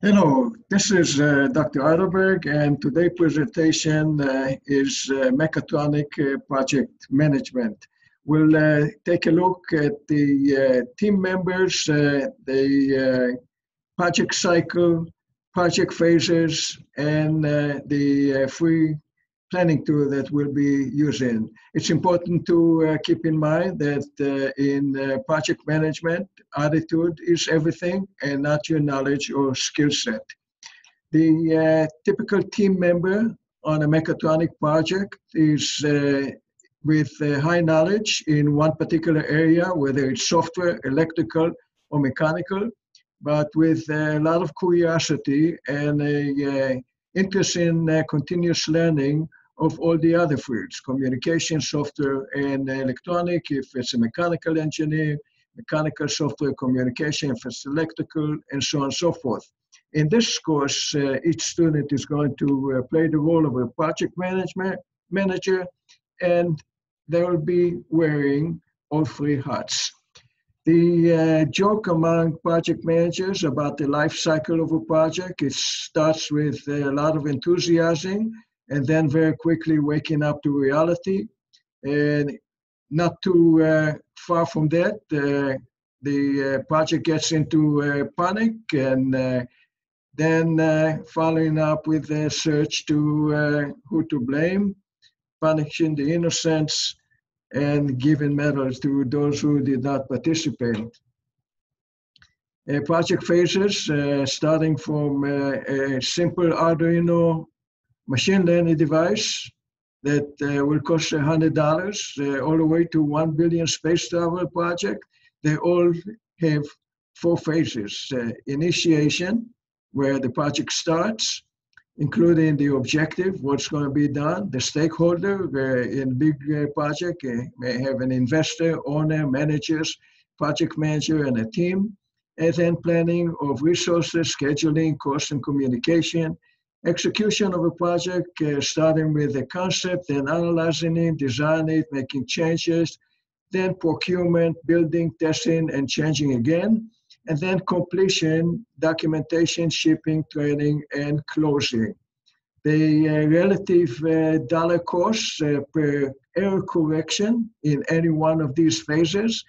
Hello, this is uh, Dr. Eidelberg, and today's presentation uh, is uh, mechatronic uh, project management. We'll uh, take a look at the uh, team members, the project cycle, project phases, and the free planning tool that we'll be using. It's important to uh, keep in mind that uh, in uh, project management, attitude is everything and not your knowledge or skill set. The uh, typical team member on a mechatronic project is uh, with uh, high knowledge in one particular area, whether it's software, electrical, or mechanical, but with a lot of curiosity and a interest in continuous learning of all the other fields, communication software and electronic, if it's a mechanical engineer, mechanical software communication, if it's electrical, and so on and so forth. In this course, uh, each student is going to uh, play the role of a project management manager, and they will be wearing all three hats. The uh, joke among project managers about the life cycle of a project, it starts with a lot of enthusiasm and then very quickly waking up to reality. And not too uh, far from that, uh, the uh, project gets into uh, panic and uh, then uh, following up with a search to who to blame, punishing the innocents, and giving medals to those who did not participate. project phases, starting from a simple Arduino machine learning device that uh, will cost $100 uh, all the way to 1 billion space travel project. They all have four phases. Uh, initiation, where the project starts, including the objective, what's going to be done, the stakeholder, in big uh, project uh, may have an investor, owner, managers, project manager, and a team, and then planning of resources, scheduling, cost and communication, execution of a project, uh, starting with the concept, then analyzing it, designing it, making changes, then procurement, building, testing, and changing again, and then completion, documentation, shipping, training, and closing. The uh, relative uh, dollar cost uh, per error correction in any one of these phases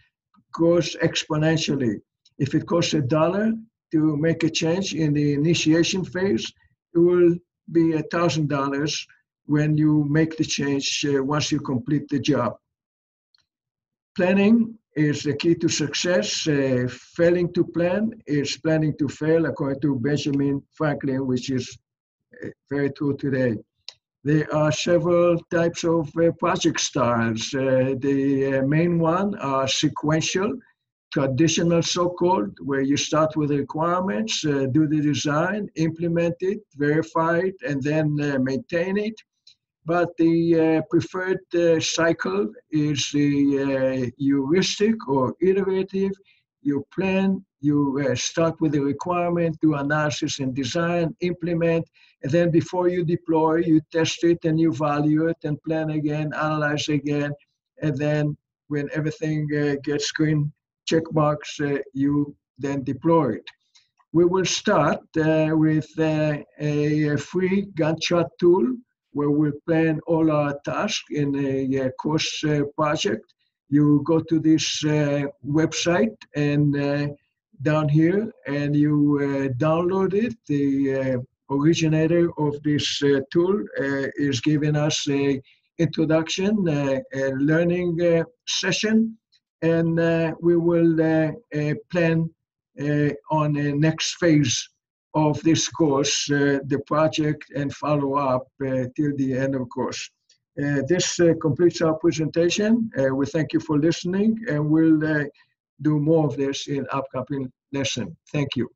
goes exponentially. If it costs a dollar to make a change in the initiation phase, it will be a thousand dollars when you make the change uh, once you complete the job. Planning is the key to success. Uh, failing to plan is planning to fail, according to Benjamin Franklin, which is uh, very true today. There are several types of uh, project styles. Uh, the uh, main one are sequential, traditional so-called, where you start with the requirements, uh, do the design, implement it, verify it, and then uh, maintain it. But the uh, preferred uh, cycle is the uh, heuristic or iterative. You plan, you uh, start with the requirement, do analysis and design, implement, and then before you deploy, you test it and you value it and plan again, analyze again, and then when everything gets green checkbox uh, you then deploy it. We will start uh, with uh, a free Gantt chart tool where we plan all our tasks in a course project. You go to this website and down here and you download it. The originator of this uh, tool uh, is giving us a introduction, uh, a learning session and uh, we will uh, uh, plan on the next phase of this course, the project, and follow up till the end of course. Uh, this uh, completes our presentation. Uh, we thank you for listening and we'll do more of this in upcoming lesson. Thank you.